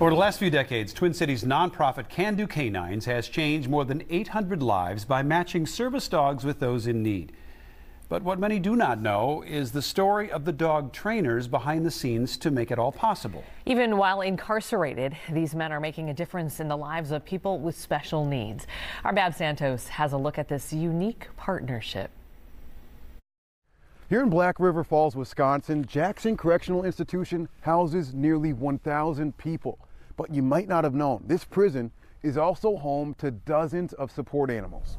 Over the last few decades, Twin Cities nonprofit Can Do Canines has changed more than 800 lives by matching service dogs with those in need. But what many do not know is the story of the dog trainers behind the scenes to make it all possible. Even while incarcerated, these men are making a difference in the lives of people with special needs. Our Babs Santos has a look at this unique partnership. Here in Black River Falls, Wisconsin, Jackson Correctional Institution houses nearly 1,000 people. But you might not have known, this prison is also home to dozens of support animals.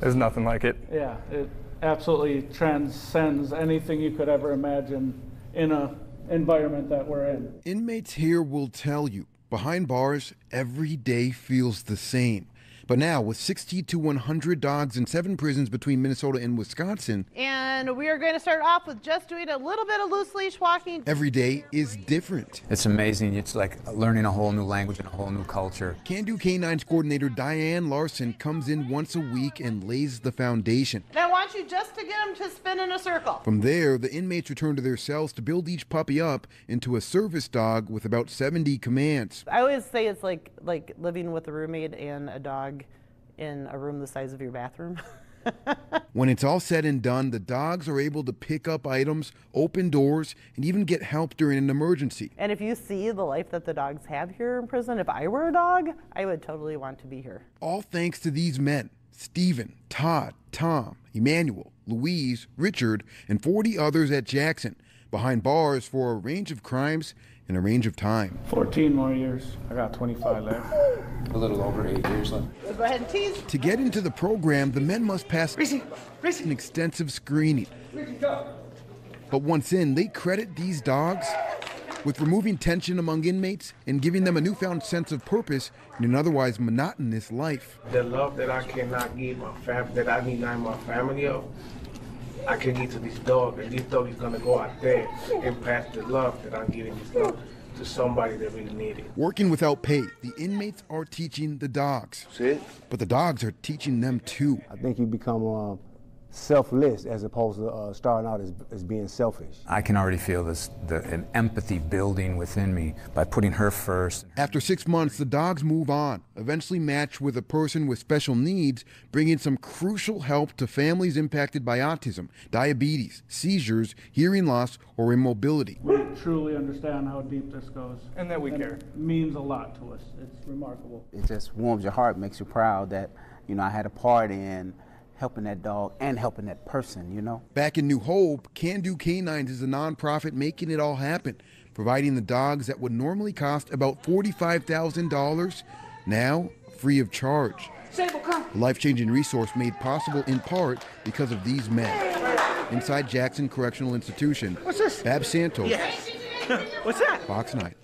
There's nothing like it. Yeah, it absolutely transcends anything you could ever imagine in a environment that we're in. Inmates here will tell you, behind bars, every day feels the same. But now, with 60 to 100 dogs in seven prisons between Minnesota and Wisconsin, and we are going to start off with just doing a little bit of loose leash walking. every day is different. It's amazing. It's like learning a whole new language and a whole new culture. Can Do Canines coordinator Diane Larson comes in once a week and lays the foundation. And I want you just to get them to spin in a circle. From there, the inmates return to their cells to build each puppy up into a service dog with about 70 commands. I always say it's like like living with a roommate and a dog in a room the size of your bathroom. When it's all said and done, the dogs are able to pick up items, open doors, and even get help during an emergency. and if you see the life that the dogs have here in prison, if I were a dog, I would totally want to be here. All thanks to these men Stephen, Todd, Tom, Emmanuel, Louise, Richard, and 40 others at Jackson, behind bars for a range of crimes in a range of time. 14 more years. I got 25 left. A little over eight years left. So go ahead and tease. To get into the program, the men must pass an extensive screening. But once in, they credit these dogs with removing tension among inmates and giving them a newfound sense of purpose in an otherwise monotonous life. the love that I cannot give my fam that I deny my family of, I can give to this dog, and this dog is gonna go out there and pass the love that I'm giving this dog to somebody that really need it. Working without pay, the inmates are teaching the dogs. See? But the dogs are teaching them too. I think you become um, selfless as opposed to uh, starting out as, as being selfish. I can already feel this the, an empathy building within me by putting her first. After six months, the dogs move on, eventually match with a person with special needs, bringing some crucial help to families impacted by autism, diabetes, seizures, hearing loss, or immobility. We truly understand how deep this goes. And that we care. It means a lot to us. It's remarkable. it just warms your heart, makes you proud that, you know, I had a part in helping that dog and helping that person, you know. Back in New Hope, Can Do Canines is a nonprofit making it all happen, providing the dogs that would normally cost about $45,000 now free of charge. A life changing resource made possible in part because of these men. Inside Jackson Correctional Institution, What's this? Babs Santos, Yes. What's that? Fox 9.